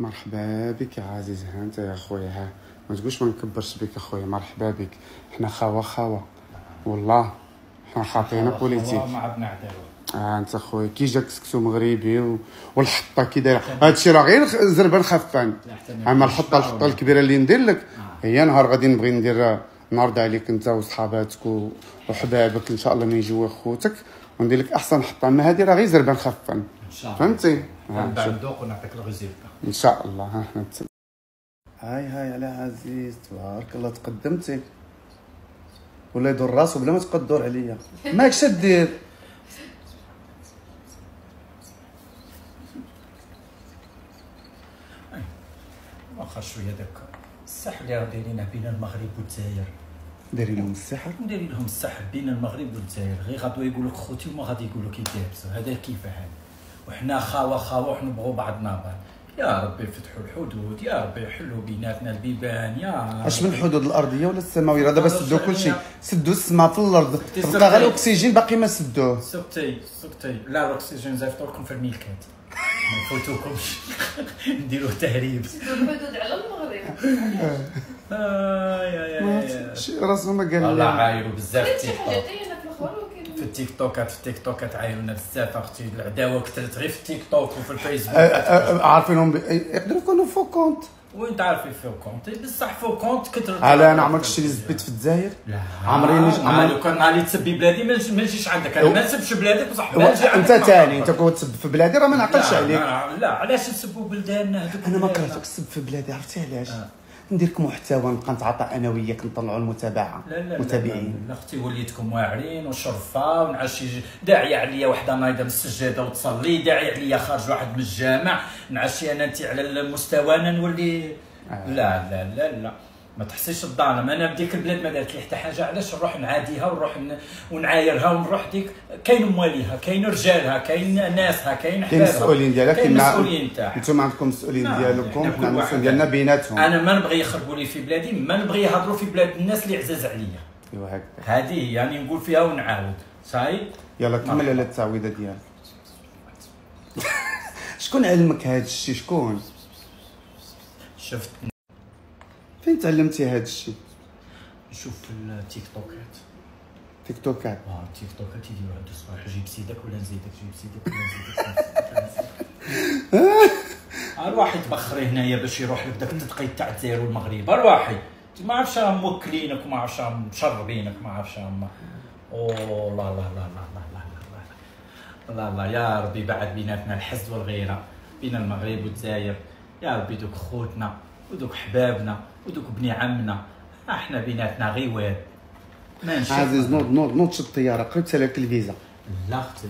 مرحبا بك يا عزيز ها انت يا خويا ها. ما تقولش ما نكبرش بك اخويا مرحبا بك. حنا خاوه خاوه والله حنا خاطينا politique ما عاد نعدلو آه انت خويا كي جاك سكسو مغربي و... والحطة كي دايرة. هادشي راه غير زربان خفان. أما الحطة الحطة الكبيرة اللي ندير لك هي نهار غادي نبغي ندير نعرض عليك انت وصحاباتك و- وحبابك إن شاء الله ما يجيو خوتك وندير لك أحسن حطة. أما هذه راه غير زربان خفان. ان شاء الله. فهمتي. ندوق ونعطيك ال résultat. إن شاء الله ها هاي هاي على عزيز تبارك الله تقدمتي. ولا يدور راسو بلا ما تبقى تدور عليا ماكش دير؟ واخا شوية داك السحر اللي راه دايرينه بين المغرب والجزائر. داري لهم السحر؟ ندير لهم السحر بين المغرب والجزائر. غير غادو يقول لك خوتي وما غادي يقول لك يدابسوا هذا كيف هذا؟ وحنا خاوه خاوه وحنبغوا بعضنا بعض يا ربي فتحوا الحدود يا ربي حلوا بيناتنا البيبان يا اش من الحدود الأرضية ولا السماوية؟ راه دابا سدوا كل شيء. سدوا السما في الأرض. تسرق بقى غير. الأكسجين باقي ما سدوه. سكتي سكتي لا الأكسجين زيفتوا لكم في الميلكات ما يفوتوكمش نديروا تهريب. الحدود على المغرب. آه يا يا ما يا. ما قال والله لي. عايروا بزاف التيك توكات في التيك توكات عايرونا بزاف أختي. العداوة كثرت غير في التيك توك وفي الفيسبوك. آه، آه، آه، عارفينهم يقدروا يكونوا faux compte وانت عارف faux compte بصح faux compte كثر على أنا عمرك شتي اللي سبيت في الجزائر؟ لا. عمري نج- ما عمري- لو كان نهار تسبي بلادي ما نجي- ما نجيش عندك. أنا ما نسبش بلادك بصح أنت ثاني. أنت كنت تسب في بلادي راه ما نعقلش عليك. لا لا علاش نسبوا بلداننا هذوك أنا ما؟ كرهتك تسب في بلادي عرفتي علاش؟ آه. نديرك محتوى نبقى نتعاطى أنا وياك نطلعوا المتابعة. لا لا لا متابعين. لا أختي وليتكم واعرين وشرفة ونعشي داعية عليا وحدة نايضة من السجادة وتصلي داعية عليا خارج واحد من الجامع. نعشي أنا انت على مستوانا نولي آه. لا لا لا لا. ما تحسيش الظالم أنا بديك البلاد ما دارت لي حتى حاجة علاش نروح نعاديها ونروح ونعايرها ونروح ديك؟ كاين مواليها كاين رجالها كاين ناسها كاين كاين حبابها. مسؤولين ديالك كاين كاين مسؤولين تاعها. أنتم عندكم مسؤولين نعم، ديالكم حنا المسؤولين ديالنا بيناتهم. أنا ما نبغي يخربوا لي في بلادي ما نبغي يهضروا في بلاد الناس اللي عزاز عليا. ايوا هكذا. هذه هي، يعني نقول فيها ونعاود. صاي؟ يلا كمل على التعويضة ديالك. شكون علمك هذا الشيء؟ شكون؟ شفت فين تعلمتي هذا الشيء؟ نشوف في التيك توكات تيك توكات آه التيك توكات يديروا عند الصباح جيب سيدك ولا نزيدك؟ جيب سيدك ولا نزيدك؟ ولا نزيدك ارواح يتبخر هنايا باش يروح لك داك التدقيق تاع الجزائر والمغرب. أرواحي. ما عرفتش راهم موكلينك ما عرفتش راهم مشربينك ما عرفتش راهم أوه لا لا لا لا لا لا لا لا لا. يا ربي بعد بيناتنا الحزن والغيرة بين المغرب والجزائر. يا ربي دوك خوتنا. ودوك حبابنا ودوك بني عمنا. إحنا بيناتنا غير واد ما نشوف. عزيز نوض نوض نوض شد الطيارة. قربت لك الفيزا لا أختي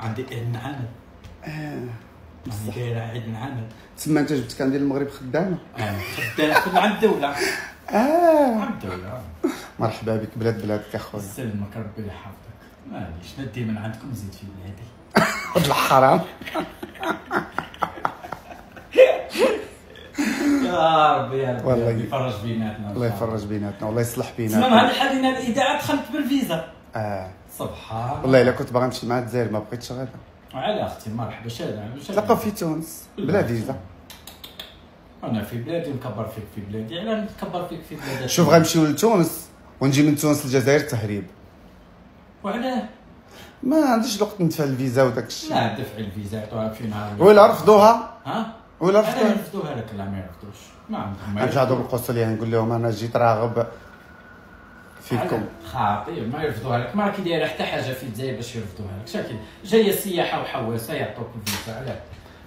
عندي عيد العمل آه عندي دايره عيد العمل تسمى أنت جبتك عندي المغرب خدامة؟ آه خدام في عند الدولة. آه. عند الدولة. مرحبا بك بلاد بلادك أخويا. سلمك ربي يحفظك. معليش ندي من عندكم زيد في بلادي الحرام. يا ربي يا ربي والله يفرج بيناتنا الله يفرج بيناتنا والله يصلح تمام بيناتنا. هذه الحالة الإذاعة دخلت بالفيزا. آه. سبحان والله إلا كنت باغي نمشي مع الجزائر ما بقيتش غادا على أختي مرحبا شادة تلقى في تونس بلا فيزا. أنا في بلادي نكبر فيك في بلادي. على نكبر فيك في بلادك شوف غنمشيو لتونس ونجي من تونس للجزائر تهريب. وعلاه ما عنديش الوقت ندفع الفيزا وداك الشيء لا دفع الفيزا يعطوها في نهار. ولا رفضوها؟ ها؟ ولا لا رفضوها يرفضوها لك لا ما يرفضوش ما عندهم ما نرجع دور القنصليه نقول لهم أنا جيت راغب فيكم. خاطئ ما يرفضوها لك. ما راكي دايره حتى حاجة في الجزائر باش يرفضوها لك. شاكي. جاية سياحة وحواسة يعطوك الفيزا علاه.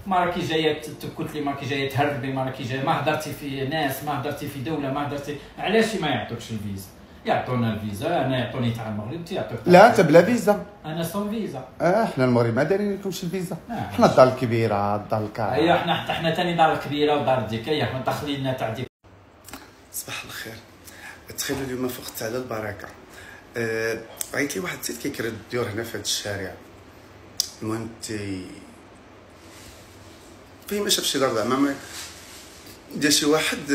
ما راكي جاية تكتلي ما راكي جاية تهربي ما راكي جاية. ما هدرتي في ناس ما هدرتي في دولة ما هدرتي. علاش ما يعطوكش الفيزا؟ يعطونا الفيزا أنا يعطوني تاع المغرب يعطوك لا انت بلا فيزا. أنا sans visa. آه إحنا المغرب ما دايرين لكمش الفيزا. آه. إحنا الدار الكبيرة الدار هيا الكاره إحنا حتى إحنا تاني دار كبيرة ودار ديك هيا إحنا داخلين تاع ديك صباح الخير. تخيلوا اليوم فقت على البركة. أه عيط لي واحد السيد كيكرد الديور هنا في هذا الشارع. المهم تي فين ما شاف شي دار زعما ما جا شي واحد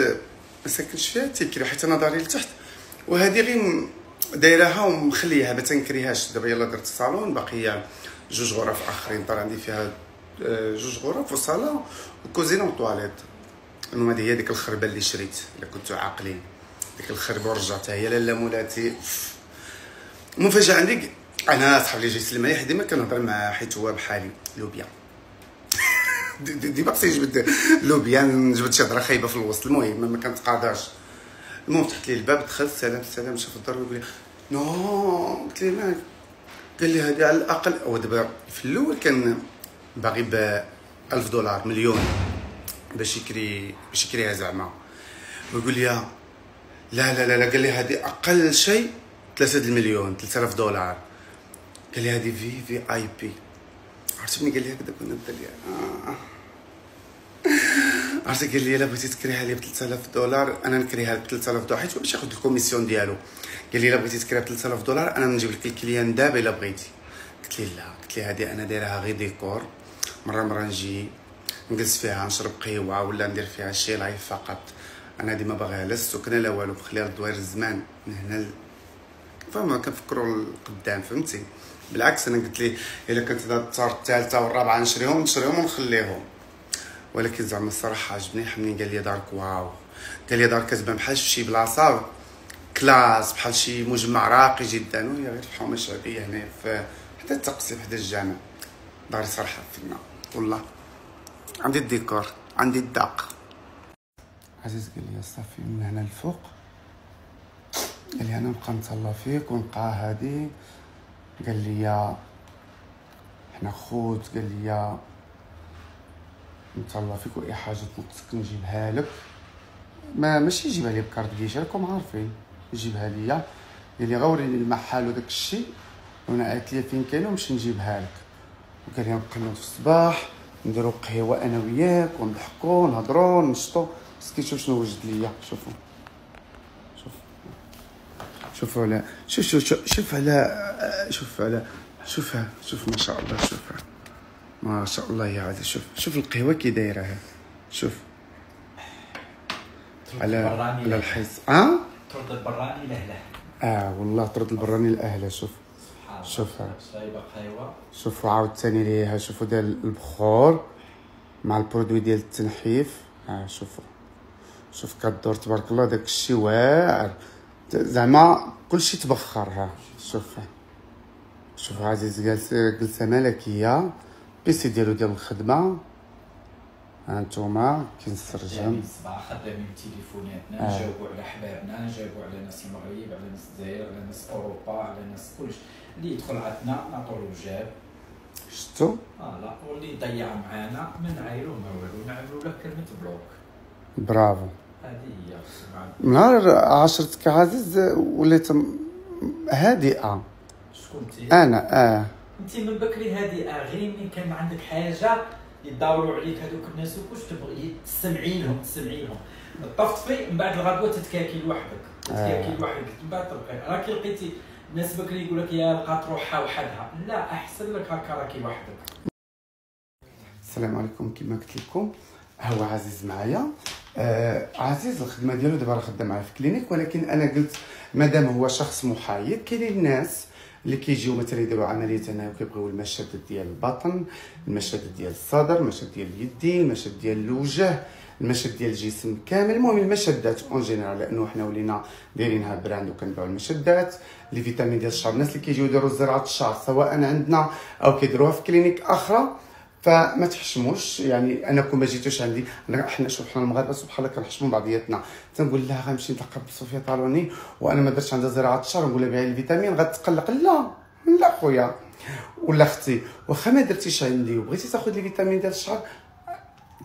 ما ساكنش فيها تيكري حيت أنا داري لتحت. وهذه غير دايراها ومخليها ما تنكريهاش دابا يلا درت الصالون باقي جوج غرف آخرين دار عندي فيها آه، جوج غرف وصالة وكوزينة وطواليت. المهم هذه هي ديك الخربة اللي شريت إلا كنتو عاقلين. ديك الخربة ورجعتها هي لاله مولاتي. المفاجاه عندي أنا صاحبي اللي جاي يسلم عليا ديما كنهضر معاه حيت هو بحالي لوبيا. ديما خصني نجبد لوبيا نجبد شي هضرة خايبة في الوسط. المهم ما كنتقادرش المهم فتحت لي الباب دخلت سلام سلام شاف الدار ويقول لي no قلت ليه مالك؟ قال لي هذه على الأقل هو دابا في الأول كان باغي ب 1000 دولار مليون باش يكري باش يكريها زعما. ويقول لي لا لا لا لا. قال لي هذه أقل شيء 3 المليون 3000 دولار. قال لي هذه في VIP عرفت قال لي هكذا كنا بدا لي آه. عرفتي قال لي الا بغيتي تكريها لي ب 3000 دولار. أنا نكريها ب 3000 دولار حيت باش ياخذ ال commission ديالو. قال لي الا بغيتي تكريها ب 3000 دولار أنا نجيب لك ال client دابا إلا بغيتي. قلت لي لا؟ قلت لي هذه أنا دايرها غير ديكور. مرة مرة نجي نجلس فيها نشرب قهوة ولا ندير فيها شي live فقط. أنا ديما باغيها لا السكنه لا والو خليها دوير الزمان من هنا ل... فما كنفكروا القدام فهمتي؟ بالعكس أنا قلت لي إلا كنت الدار الثالثة والرابعة نشريهم نشريهم ونخليهم. ولكن زعما الصراحة عجبني حمني قال لي دارك واو. قال لي دارك كتبان بحال شي بلاصة classe بحال شي مجمع راقي جدا وهي غير في الحومه الشعبيه هنا في حتى التقسيم حدا الجامع. داري صراحة فينا والله. عندي الديكور عندي الداق. عزيز قال لي صافي من هنا الفوق قال لي أنا نبقى نتهلا فيك ونبقى هادي. قال لي حنا خوت. قال لي نتهلا فيك واي حاجة تنقصك نجيبها لك. ما ماشي يجيبها لي بكارت ديالي راكم عارفين. يجيبها ليا. قال لي غوريني المحل وداك الشيء وأنا قالت لي فين كاين ونمشي نجيبها لك. وقال لي نبقى في الصباح نديرو قهوة أنا وياك ونضحكو نهضرو نشطو. مسكين شوف شنو وجد ليا. شوفوا شوف شوفوا على شوف شوف شوف على شوف على شوفها شوف ما شاء الله شوفها. ما شاء الله يا عادي شوف شوف القهوة كي دايرة. شوف. على على الحيص آه ترد البراني لهله آه والله طرد البراني لاهله شوف. شوفها شوفوا عاوتاني ليها. شوفوا ديال البخور مع البرودوي ديال التنحيف. ها شوفوا شوف كدور تبارك الله داك الشيء واعر زعما كلشي تبخر ها. شوف. شوف عزيز جالس جلسة ملكية. PC ديالو ديال الخدمة. ها نتوما كينسرجم يعني الصباح خدامين تليفوناتنا آه. نجاوبوا على حبابنا نجاوبوا على ناس المغرب على ناس الجزائر على ناس أوروبا على ناس كلشي اللي يدخل عندنا نعطوا له الجاب شفتو؟ آه لا واللي يضيع معانا ما نعايرو ما والو نعملوا له كلمة bloc. برافو. هذه هي. نهار عشرتك عزيز وليت هادئة. شكون انت أنا آه. أنت من بكري هادئه غير ملي كان عندك حاجة يداوروا عليك هذوك الناس وكلش تبغي تسمعي لهم تسمعي لهم من بعد الغدوة تتكاكي لوحدك تتكاكي لوحدك من بعد تبقى راكي لقيتي الناس بكري يقول لك يا لقات روحها وحدها لا أحسن لك هكا راكي وحدك. السلام عليكم كما قلت لكم. هو عزيز معايا. آه عزيز الخدمة ديالو دابا راه خدام معايا في clinique ولكن أنا قلت مادام هو شخص محايد كاينين الناس اللي كيجيو مثلا يديروا عملية هنا وكيبغيو المشدد ديال البطن المشدد ديال الصدر المشدد ديال اليدين المشدد ديال الوجه المشد ديال الجسم كامل. المهم المشدات en général لأنه حنا ولينا دايرينها brand وكنبيعوا المشدات. les vitamines ديال الشعر الناس اللي كيجيو يديروا زراعة الشعر سواء عندنا أو كيديروها في كلينيك أخرى فما تحشموش. يعني أنكم ما جيتوش عندي. أنا حنا المغاربه سبحان الله كنحشموا بعضياتنا. تنقول لها غنمشي نتلقى بصوفيا طالوني وأنا ما درتش عندها زراعة الشعر نقول لها بيعي الفيتامين غتقلق. لا لا خويا. ولا أختي واخا ما درتيش عندي وبغيتي تاخذ لي فيتامين ديال الشعر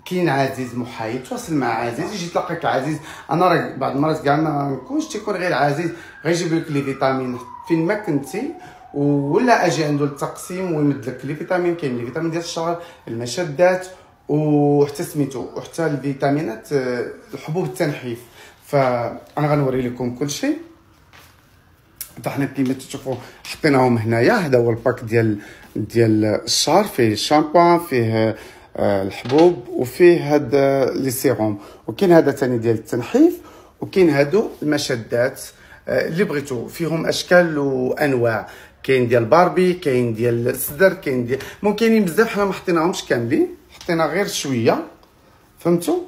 كاين عزيز محايد تواصل مع عزيز يجي تلقاك عزيز. أنا راه بعض المرات كاع ما نكونش تيكون غير عزيز غيجيب لك les vitamines. فين ما كنتي ولا أجي عنده التقسيم ويمد لك les vitamines كاين les vitamines ديال الشعر المشدات وحتى سميتو وحتى الفيتامينات آه، الحبوب التنحيف. فأنا غنوري لكم كل شيء. حنا كيما تشوفوا حطيناهم هنايا. هذا هو ال pack ديال ديال الشعر فيه الشامبوان فيه آه، الحبوب وفيه هاد آه، les sérums. وكاين هذا ثاني ديال التنحيف وكاين هادو المشدات اللي بغيتو. فيهم أشكال وأنواع. كاين ديال باربي كاين ديال الصدر كاين ديال المهم كاينين بزاف حنا ما حطيناهمش كاملين حطينا غير شوية. فهمتوا؟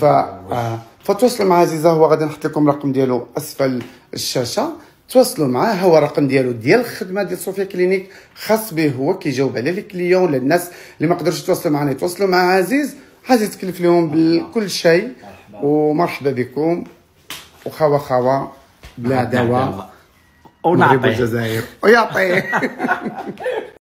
ف آه، فتواصلوا مع عزيزة هو غادي نحط لكم الرقم ديالو أسفل الشاشة. تواصلوا معاه هو الرقم ديالو ديال الخدمة ديال صوفيا كلينيك خاص به هو كيجاوب على les clients ولا الناس اللي ما قدروش يتواصلوا معنا يتواصلوا مع عزيز. عزيز تكلف لهم بكل شيء. ومرحبا بكم. وخوا خوا بلا دواء. O Mari Olha O pé.